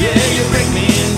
Yeah, you break me in.